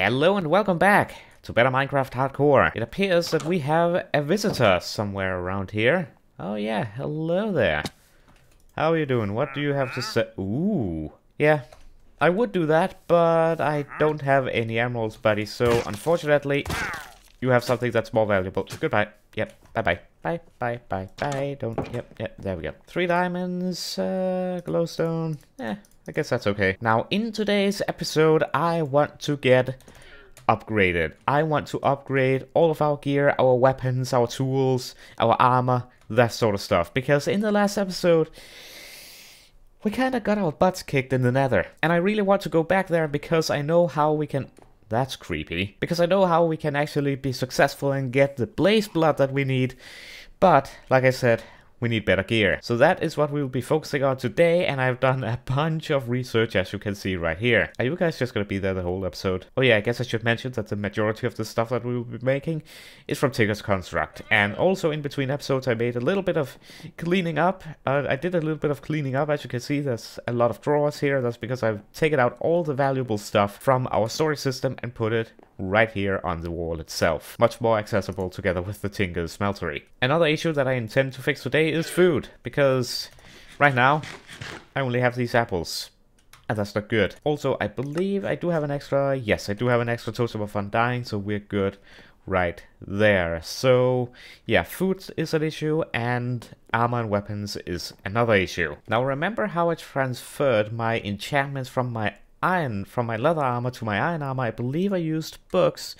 Hello and welcome back to Better Minecraft Hardcore. It appears that we have a visitor somewhere around here. Oh yeah, hello there. How are you doing? What do you have to say? Ooh. Yeah, I would do that, but I don't have any emeralds, buddy, so unfortunately, you have something that's more valuable. Goodbye. Yep, bye-bye. Bye, bye, bye, bye. Don't, yep, yep, there we go. Three diamonds, uh, glowstone. Eh, I guess that's okay. Now, in today's episode, I want to get upgraded. I want to upgrade all of our gear, our weapons, our tools, our armor, that sort of stuff. Because in the last episode, we kind of got our butts kicked in the nether. And I really want to go back there because I know how we can... That's creepy. Because I know how we can actually be successful and get the blaze blood that we need. But, like I said, we need better gear. So that is what we will be focusing on today, and I've done a bunch of research as you can see right here. Are you guys just gonna be there the whole episode? Oh yeah, I guess I should mention that the majority of the stuff that we will be making is from Tinker's Construct. And also in between episodes I made a little bit of cleaning up. Uh, I did a little bit of cleaning up, as you can see there's a lot of drawers here. That's because I've taken out all the valuable stuff from our storage system and put it right here on the wall itself. Much more accessible together with the Tinker Smeltery. Another issue that I intend to fix today is food, because right now I only have these apples. And that's not good. Also, I believe I do have an extra... Yes, I do have an extra totem of undying, so we're good right there. So, yeah, food is an issue, and armor and weapons is another issue. Now, remember how I transferred my enchantments from my iron, from my leather armor to my iron armor? I believe I used books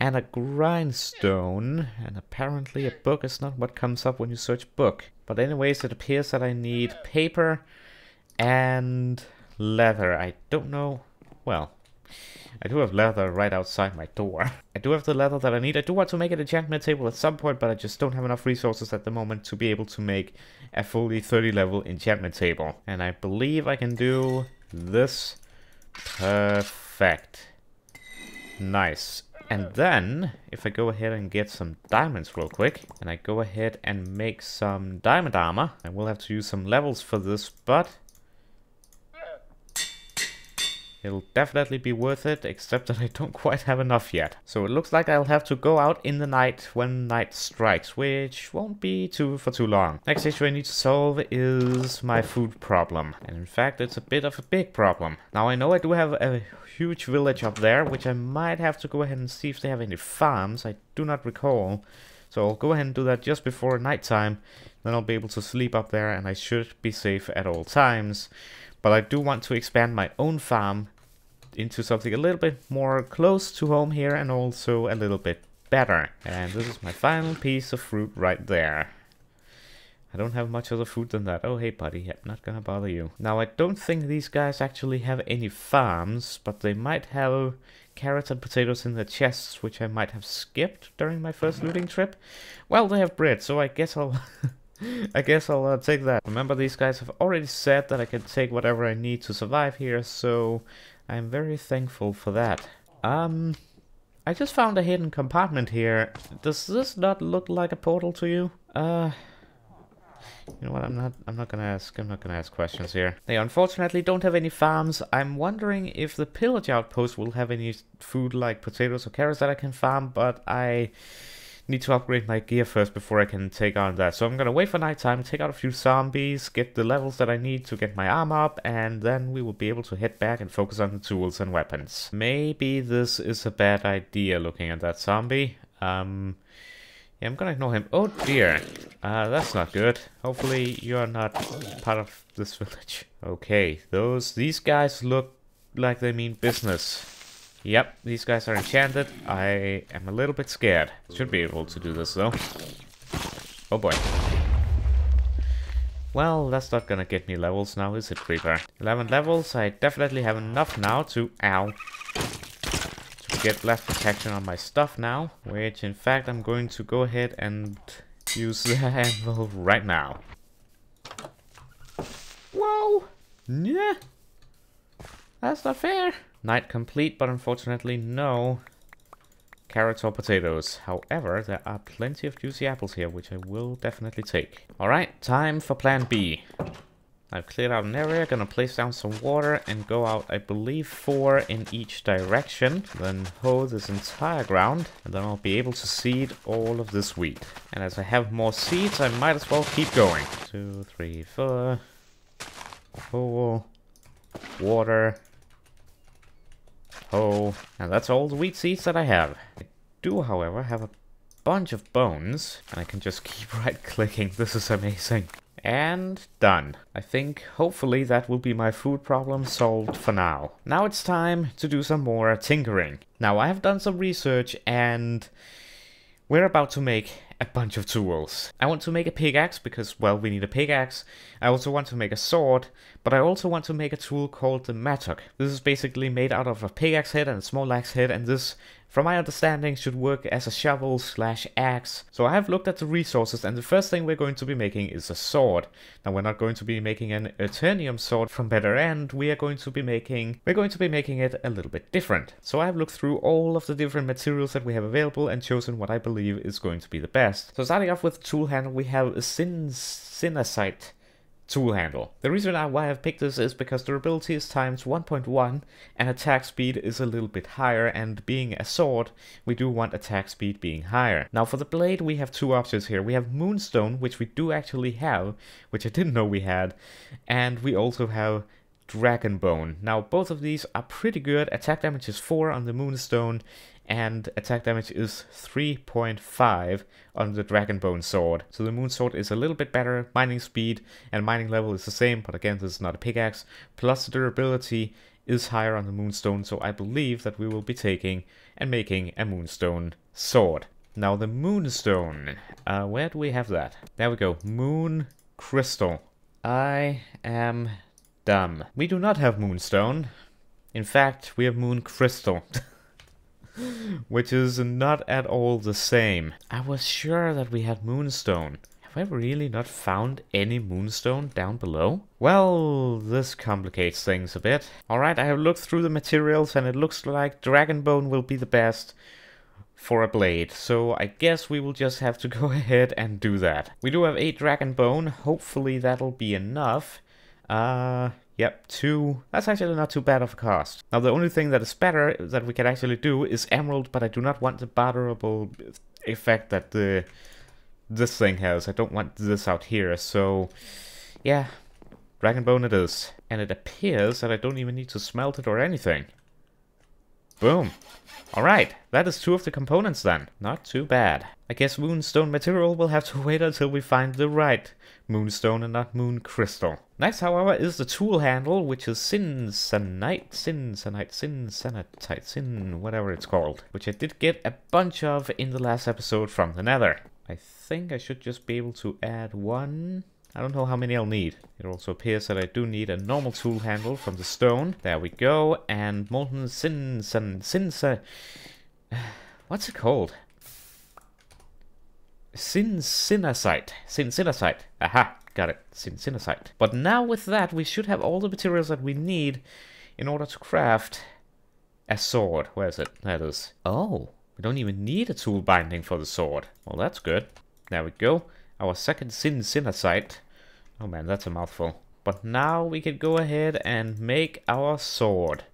and a grindstone. And apparently a book is not what comes up when you search book. But anyways, it appears that I need paper and leather. I don't know. Well, I do have leather right outside my door. I do have the leather that I need. I do want to make an enchantment table at some point, but I just don't have enough resources at the moment to be able to make a fully 30 level enchantment table. And I believe I can do this perfect. Nice. And then, if I go ahead and get some diamonds real quick, and I go ahead and make some diamond armor, I will have to use some levels for this, but it'll definitely be worth it, except that I don't quite have enough yet. So it looks like I'll have to go out in the night when night strikes, which won't be too for too long. Next issue I need to solve is my food problem. And in fact, it's a bit of a big problem. Now I know I do have a huge village up there, which I might have to go ahead and see if they have any farms. I do not recall. So I'll go ahead and do that just before nighttime. Then I'll be able to sleep up there and I should be safe at all times. But I do want to expand my own farm into something a little bit more close to home here and also a little bit better. And this is my final piece of fruit right there. I don't have much other food than that. Oh, hey, buddy. I'm not gonna bother you. Now, I don't think these guys actually have any farms, but they might have carrots and potatoes in the chests, which I might have skipped during my first looting trip. Well, they have bread, so I guess I'll... I guess I'll uh, take that. Remember, these guys have already said that I can take whatever I need to survive here, so I'm very thankful for that. Um, I just found a hidden compartment here. Does this not look like a portal to you? Uh, you know what? I'm not. I'm not gonna ask. I'm not gonna ask questions here. They unfortunately don't have any farms. I'm wondering if the pillage outpost will have any food like potatoes or carrots that I can farm, but I need to upgrade my gear first before I can take on that. So I'm gonna wait for nighttime, take out a few zombies, get the levels that I need to get my arm up, and then we will be able to head back and focus on the tools and weapons. Maybe this is a bad idea looking at that zombie. Um, yeah, I'm gonna ignore him. Oh dear. Uh, that's not good. Hopefully you're not part of this village. Okay, those, these guys look like they mean business. Yep, these guys are enchanted. I am a little bit scared. Should be able to do this though. Oh boy. Well, that's not gonna get me levels now, is it, Creeper? 11 levels, I definitely have enough now to... Ow. To get left protection on my stuff now. Which, in fact, I'm going to go ahead and use the anvil right now. Whoa! Yeah. That's not fair. Night complete, but unfortunately no carrots or potatoes. However, there are plenty of juicy apples here, which I will definitely take. Alright, time for plan B. I've cleared out an area, gonna place down some water and go out, I believe, four in each direction. Then hoe this entire ground, and then I'll be able to seed all of this wheat. And as I have more seeds, I might as well keep going. Two, three, four. Water. Oh, Hoe. And that's all the wheat seeds that I have. I do, however, have a bunch of bones, and I can just keep right-clicking. This is amazing. And done. I think hopefully that will be my food problem solved for now. Now it's time to do some more tinkering. Now I have done some research and we're about to make a bunch of tools. I want to make a pickaxe because, well, we need a pickaxe. I also want to make a sword, but I also want to make a tool called the mattock. This is basically made out of a pickaxe head and a small axe head, and this from my understanding, should work as a shovel slash axe. So I have looked at the resources and the first thing we're going to be making is a sword. Now we're not going to be making an Aeternium sword from Better End, we are going to be making, we're going to be making it a little bit different. So I've looked through all of the different materials that we have available and chosen what I believe is going to be the best. So starting off with tool handle, we have a sin, Sinacite tool handle. The reason why I've picked this is because durability is times 1.1 and attack speed is a little bit higher and being a sword, we do want attack speed being higher. Now for the blade we have two options here. We have Moonstone, which we do actually have, which I didn't know we had, and we also have Dragon Bone. Now both of these are pretty good. Attack damage is 4 on the Moonstone and attack damage is 3.5 on the Dragonbone sword. So the Moon sword is a little bit better, mining speed and mining level is the same, but again this is not a pickaxe. Plus the durability is higher on the Moonstone, so I believe that we will be taking and making a Moonstone sword. Now the Moonstone, uh, where do we have that? There we go, Moon Crystal. I am dumb. We do not have Moonstone. In fact, we have Moon Crystal. which is not at all the same. I was sure that we had Moonstone. Have I really not found any Moonstone down below? Well, this complicates things a bit. Alright, I have looked through the materials and it looks like Dragonbone will be the best for a blade, so I guess we will just have to go ahead and do that. We do have 8 Dragon Bone, hopefully that'll be enough. Uh, Yep, two. That's actually not too bad of a cost. Now the only thing that is better that we can actually do is emerald, but I do not want the barterable effect that the this thing has. I don't want this out here, so yeah, dragon bone it is. And it appears that I don't even need to smelt it or anything. Boom. Alright, that is two of the components then. Not too bad. I guess moonstone material will have to wait until we find the right moonstone and not moon crystal. Next, however, is the tool handle, which is Sinsanite, Sinsanite, Sinsanite, Sin, whatever it's called, which I did get a bunch of in the last episode from the nether. I think I should just be able to add one I don't know how many I'll need. It also appears that I do need a normal tool handle from the stone. There we go. And molten sin... sin... sin... what's it called? Cincinnasite. Cincinnasite. Aha, got it. Cincinnasite. But now with that, we should have all the materials that we need in order to craft a sword. Where is it? There it is. Oh, we don't even need a tool binding for the sword. Well, that's good. There we go our second Sin Sinacite. Oh man, that's a mouthful. But now we can go ahead and make our sword.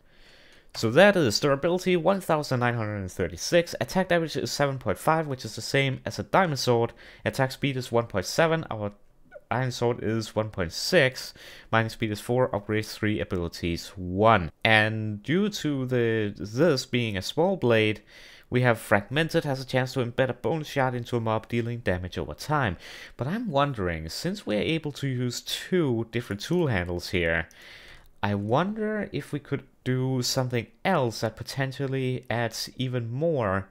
So that is durability 1936, attack damage is 7.5, which is the same as a diamond sword, attack speed is 1.7, our iron sword is 1.6, mining speed is 4, upgrades 3, abilities 1. And due to the this being a small blade, we have Fragmented has a chance to embed a bonus shot into a mob dealing damage over time. But I'm wondering, since we're able to use two different tool handles here, I wonder if we could do something else that potentially adds even more...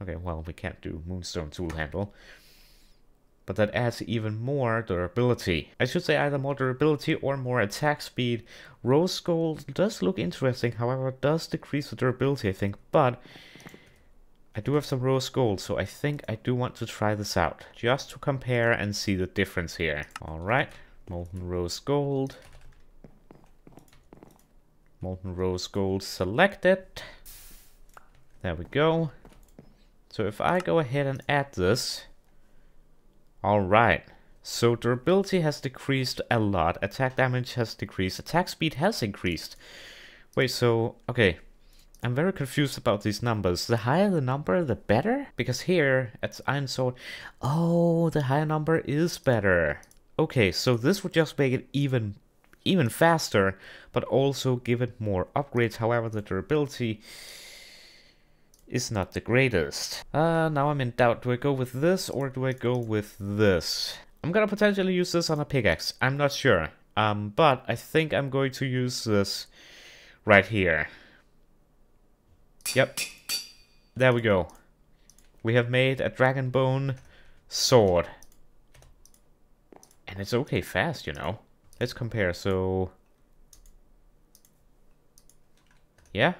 Okay, well, we can't do Moonstone tool handle. But that adds even more durability. I should say either more durability or more attack speed. Rose Gold does look interesting, however, does decrease the durability, I think. But I do have some rose gold, so I think I do want to try this out. Just to compare and see the difference here. Alright, molten rose gold. Molten rose gold selected. There we go. So if I go ahead and add this. Alright, So durability has decreased a lot, attack damage has decreased, attack speed has increased. Wait, so, okay, I'm very confused about these numbers. The higher the number, the better? Because here, at Iron Sword, oh, the higher number is better. Okay, so this would just make it even even faster, but also give it more upgrades. However, the durability is not the greatest. Uh, now I'm in doubt. Do I go with this or do I go with this? I'm gonna potentially use this on a pickaxe. I'm not sure. Um, but I think I'm going to use this right here. Yep. There we go. We have made a dragon bone sword. And it's okay fast, you know. Let's compare. So, yeah.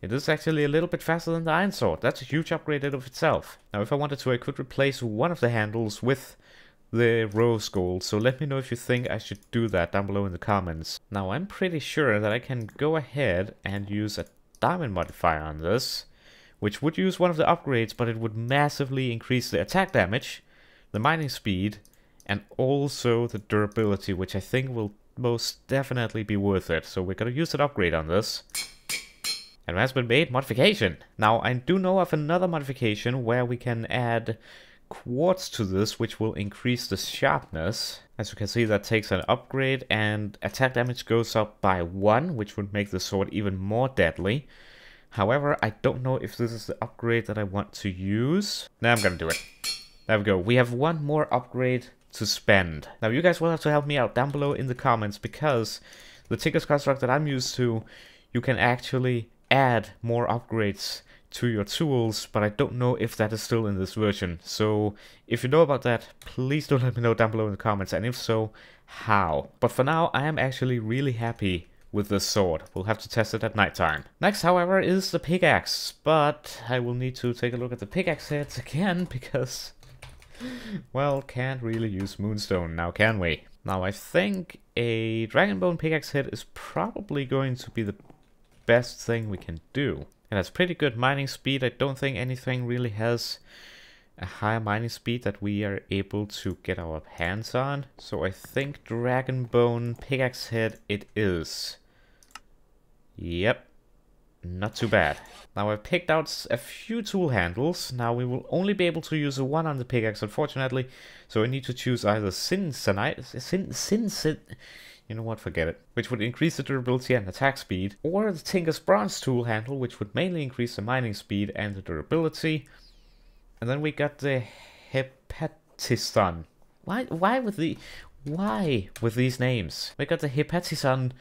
It is actually a little bit faster than the Iron Sword. That's a huge upgrade in of itself. Now, if I wanted to, I could replace one of the handles with the rose gold. So let me know if you think I should do that down below in the comments. Now, I'm pretty sure that I can go ahead and use a diamond modifier on this, which would use one of the upgrades, but it would massively increase the attack damage, the mining speed, and also the durability, which I think will most definitely be worth it. So we're gonna use that upgrade on this. And has been made modification. Now I do know of another modification where we can add quartz to this, which will increase the sharpness. As you can see, that takes an upgrade and attack damage goes up by one, which would make the sword even more deadly. However, I don't know if this is the upgrade that I want to use. Now I'm gonna do it. There we go. We have one more upgrade to spend. Now you guys will have to help me out down below in the comments because the Tinker's Construct that I'm used to, you can actually add more upgrades to your tools, but I don't know if that is still in this version. So if you know about that, please do let me know down below in the comments, and if so, how. But for now, I am actually really happy with this sword. We'll have to test it at nighttime. Next, however, is the pickaxe, but I will need to take a look at the pickaxe heads again, because well, can't really use Moonstone now, can we? Now, I think a Dragonbone pickaxe head is probably going to be the best thing we can do. It has pretty good mining speed. I don't think anything really has a higher mining speed that we are able to get our hands on. So I think Dragonbone pickaxe head it is. Yep, not too bad. Now I've picked out a few tool handles. Now we will only be able to use one on the pickaxe, unfortunately. So I need to choose either Sinsanite, Sin, Sin, Sin, you know what, forget it. Which would increase the durability and attack speed. Or the Tinker's Bronze tool handle, which would mainly increase the mining speed and the durability. And then we got the Hepatizon. Why, why with the, why with these names? We got the Hepatizon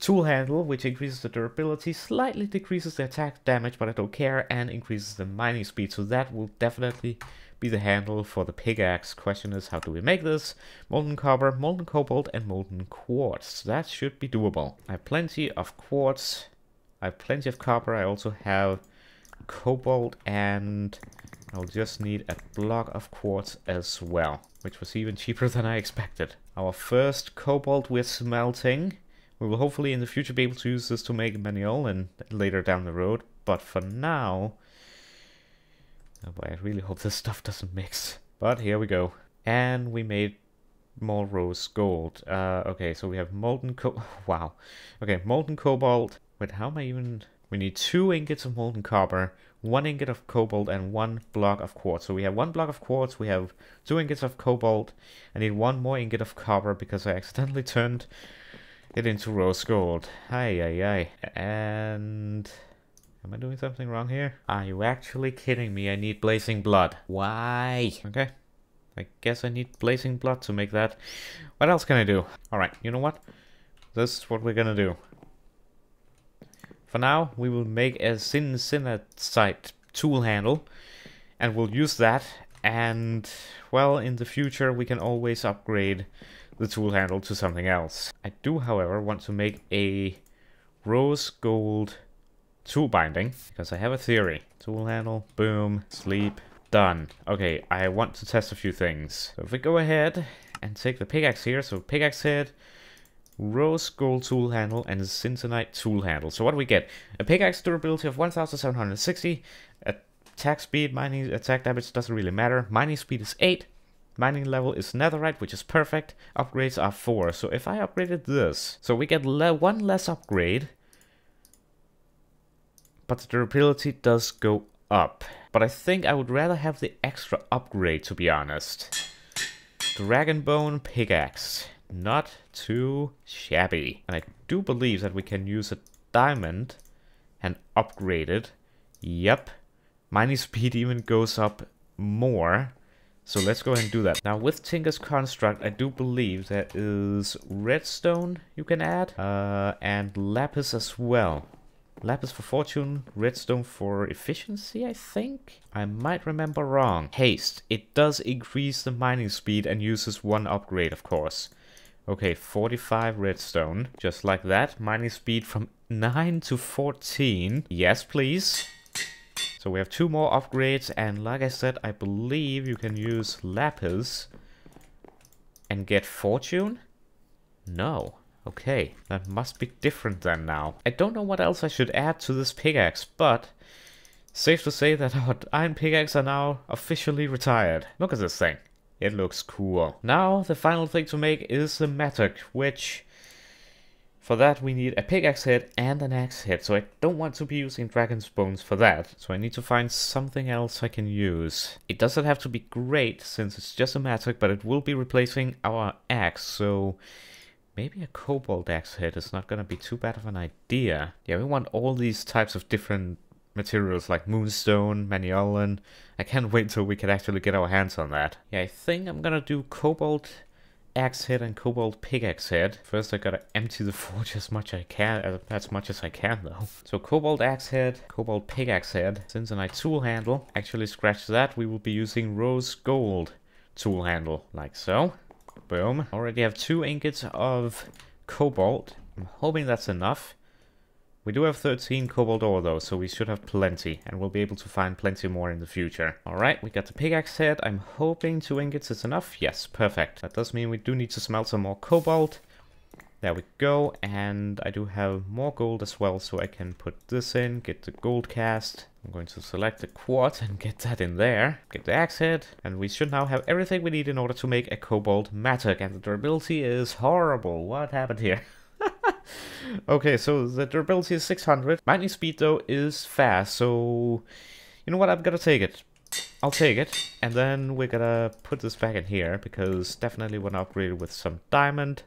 Tool handle, which increases the durability, slightly decreases the attack damage, but I don't care, and increases the mining speed. So that will definitely be the handle for the pickaxe. Question is, how do we make this? Molten copper, molten cobalt, and molten quartz. That should be doable. I have plenty of quartz. I have plenty of copper. I also have cobalt, and I'll just need a block of quartz as well, which was even cheaper than I expected. Our first cobalt we're smelting. We will hopefully in the future be able to use this to make Manyullyn and later down the road, but for now... Oh boy, I really hope this stuff doesn't mix. But here we go. And we made more rose gold. Uh, okay, so we have molten co- wow. Okay, molten cobalt. Wait, how am I even... We need two ingots of molten copper, one ingot of cobalt, and one block of quartz. So we have one block of quartz, we have two ingots of cobalt. I need one more ingot of copper because I accidentally turned it into rose gold. Hi, ay, ay. And... Am I doing something wrong here? Are you actually kidding me? I need blazing blood. Why? Okay. I guess I need blazing blood to make that. What else can I do? Alright, you know what? This is what we're gonna do. For now, we will make a Sin Sinacite tool handle. And we'll use that. And, well, in the future, we can always upgrade the tool handle to something else. I do, however, want to make a rose gold tool binding because I have a theory. Tool handle, boom, sleep, done. Okay, I want to test a few things. So if we go ahead and take the pickaxe here, so pickaxe head, rose gold tool handle, and sintonite tool handle. So what do we get? A pickaxe durability of 1760, attack speed, mining attack damage doesn't really matter. Mining speed is 8, Mining level is netherite, which is perfect. Upgrades are 4. So if I upgraded this, so we get le one less upgrade, but the durability does go up. But I think I would rather have the extra upgrade, to be honest. Dragon Bone Pickaxe. Not too shabby. And I do believe that we can use a diamond and upgrade it. Yep. Mining speed even goes up more. So let's go ahead and do that. Now with Tinker's Construct, I do believe there is redstone you can add. Uh, and lapis as well. Lapis for fortune, redstone for efficiency, I think? I might remember wrong. Haste. It does increase the mining speed and uses one upgrade, of course. Okay, 45 redstone. Just like that. Mining speed from 9 to 14. Yes, please. So we have two more upgrades, and like I said, I believe you can use lapis and get fortune? No. Okay, that must be different then now. I don't know what else I should add to this pickaxe, but safe to say that our iron pickaxe are now officially retired. Look at this thing. It looks cool. Now, the final thing to make is the mattock, which... For that we need a pickaxe head and an axe head, so I don't want to be using dragon's bones for that. So I need to find something else I can use. It doesn't have to be great, since it's just a mattock, but it will be replacing our axe, so... Maybe a cobalt axe head is not gonna be too bad of an idea. Yeah, we want all these types of different materials like moonstone, Manyullyn. I can't wait till we can actually get our hands on that. Yeah, I think I'm gonna do cobalt axe head and cobalt pickaxe head. First I gotta empty the forge as much I can, uh, as much as I can though. So cobalt axe head, cobalt pickaxe head, Cincinnati tool handle. Actually scratch that, we will be using rose gold tool handle, like so. Boom. Already have two ingots of cobalt. I'm hoping that's enough. We do have 13 cobalt ore though, so we should have plenty, and we'll be able to find plenty more in the future. Alright, we got the pickaxe head. I'm hoping two ingots is enough. Yes, perfect. That does mean we do need to smelt some more cobalt. There we go, and I do have more gold as well, so I can put this in, get the gold cast. I'm going to select the quartz and get that in there. Get the axe head, and we should now have everything we need in order to make a cobalt mattock, and the durability is horrible. What happened here? okay, so the durability is 600. Mining speed, though, is fast, so... You know what, I'm gonna take it. I'll take it, and then we're gonna put this back in here, because definitely want to upgrade it with some diamond.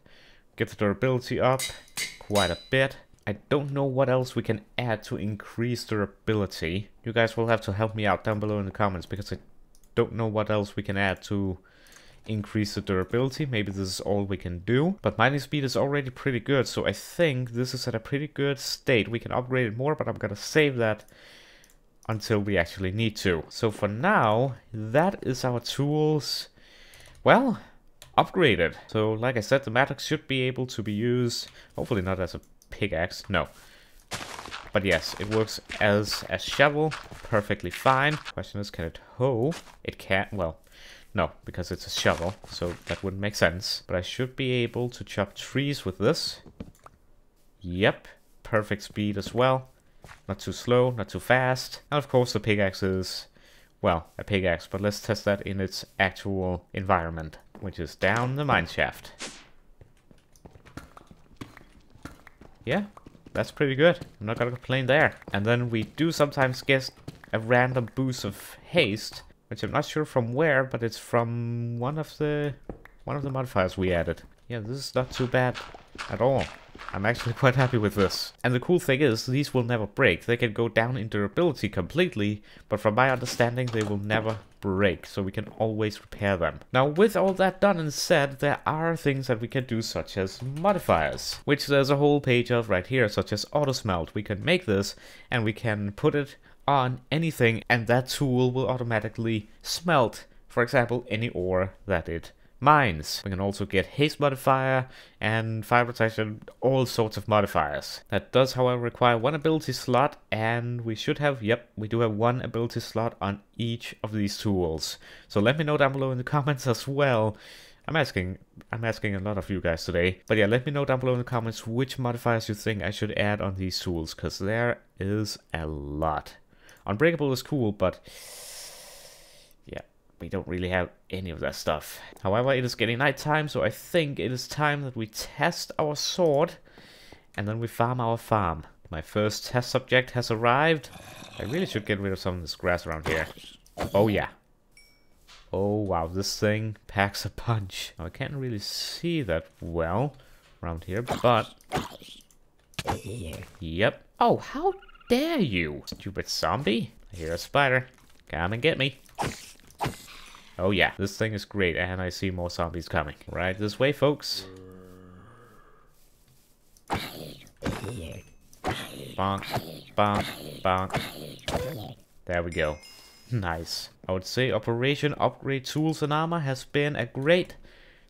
Get the durability up quite a bit. I don't know what else we can add to increase durability. You guys will have to help me out down below in the comments, because I don't know what else we can add to increase the durability. Maybe this is all we can do. But mining speed is already pretty good, so I think this is at a pretty good state. We can upgrade it more, but I'm gonna save that until we actually need to. So for now, that is our tools, well, upgraded. So like I said, the mattock should be able to be used, hopefully not as a pickaxe, no. But yes, it works as a shovel, perfectly fine. Question is, can it hoe? It can't, well, no, because it's a shovel, so that wouldn't make sense. But I should be able to chop trees with this. Yep, perfect speed as well. Not too slow, not too fast. And of course the pickaxe is, well, a pickaxe, but let's test that in its actual environment, which is down the mine shaft. Yeah, that's pretty good. I'm not gonna complain there. And then we do sometimes get a random boost of haste, which I'm not sure from where, but it's from one of the one of the modifiers we added. Yeah, this is not too bad at all. I'm actually quite happy with this. And the cool thing is, these will never break. They can go down in durability completely, but from my understanding, they will never break, so we can always repair them. Now, with all that done and said, there are things that we can do, such as modifiers, which there's a whole page of right here, such as auto smelt. We can make this, and we can put it on anything and that tool will automatically smelt, for example, any ore that it mines. We can also get haste modifier and fire protection, all sorts of modifiers. That does however require one ability slot and we should have, yep, we do have one ability slot on each of these tools. So let me know down below in the comments as well I'm asking I'm asking a lot of you guys today. But yeah, let me know down below in the comments which modifiers you think I should add on these tools, because there is a lot. Unbreakable is cool, but we don't really have any of that stuff. However, it is getting nighttime, so I think it is time that we test our sword and then we farm our farm. My first test subject has arrived. I really should get rid of some of this grass around here. Oh yeah. Oh wow, this thing packs a punch. Now, I can't really see that well around here, but... Yep. Oh, how dare you, stupid zombie. I hear a spider. Come and get me. Oh yeah, this thing is great, and I see more zombies coming. Right this way, folks. Bonk, bonk, bonk. There we go. Nice. I would say Operation Upgrade Tools and Armor has been a great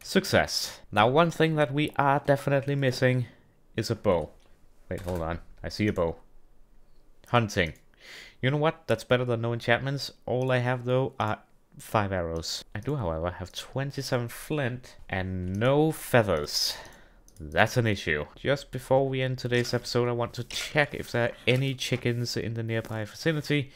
success. Now one thing that we are definitely missing is a bow. Wait, hold on. I see a bow. Hunting. You know what? That's better than no enchantments. All I have though are 5 arrows. I do however have 27 flint and no feathers. That's an issue. Just before we end today's episode, I want to check if there are any chickens in the nearby vicinity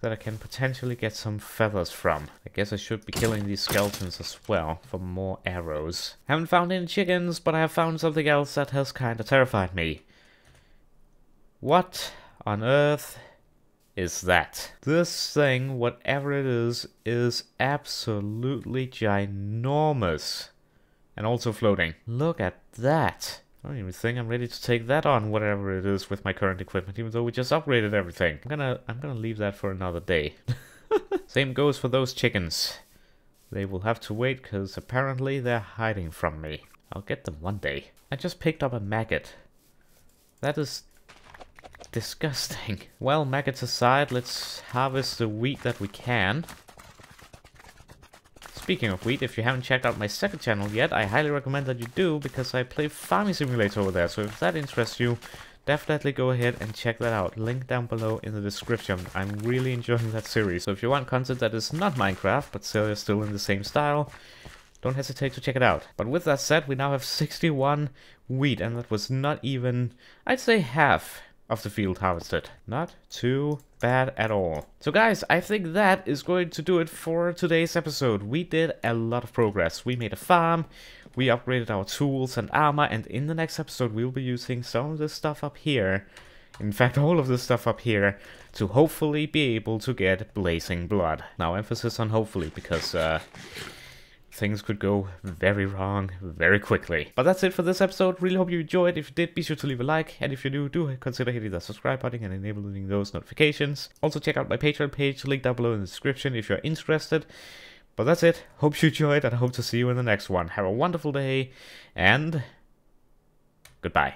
that I can potentially get some feathers from. I guess I should be killing these skeletons as well for more arrows. Haven't found any chickens, but I have found something else that has kinda terrified me. What on earth is that? This thing, whatever it is, is absolutely ginormous. And also floating. Look at that. I don't even think I'm ready to take that on, whatever it is, with my current equipment, even though we just upgraded everything. I'm gonna, I'm gonna leave that for another day. Same goes for those chickens. They will have to wait, because apparently they're hiding from me. I'll get them one day. I just picked up a maggot. That is disgusting. Well, maggots aside, let's harvest the wheat that we can. Speaking of wheat, if you haven't checked out my second channel yet, I highly recommend that you do, because I play Farming Simulator over there, so if that interests you, definitely go ahead and check that out. Link down below in the description. I'm really enjoying that series, so if you want content that is not Minecraft, but still is still in the same style, don't hesitate to check it out. But with that said, we now have 61 wheat, and that was not even, I'd say half of the field harvested. Not too bad at all. So guys, I think that is going to do it for today's episode. We did a lot of progress. We made a farm, we upgraded our tools and armor, and in the next episode we'll be using some of this stuff up here, in fact all of this stuff up here, to hopefully be able to get Blazing Blood. Now emphasis on hopefully, because uh, things could go very wrong very quickly. But that's it for this episode. Really hope you enjoyed. If you did, be sure to leave a like. And if you do, do consider hitting the subscribe button and enabling those notifications. Also check out my Patreon page, link down below in the description if you're interested. But that's it. Hope you enjoyed and I hope to see you in the next one. Have a wonderful day and goodbye.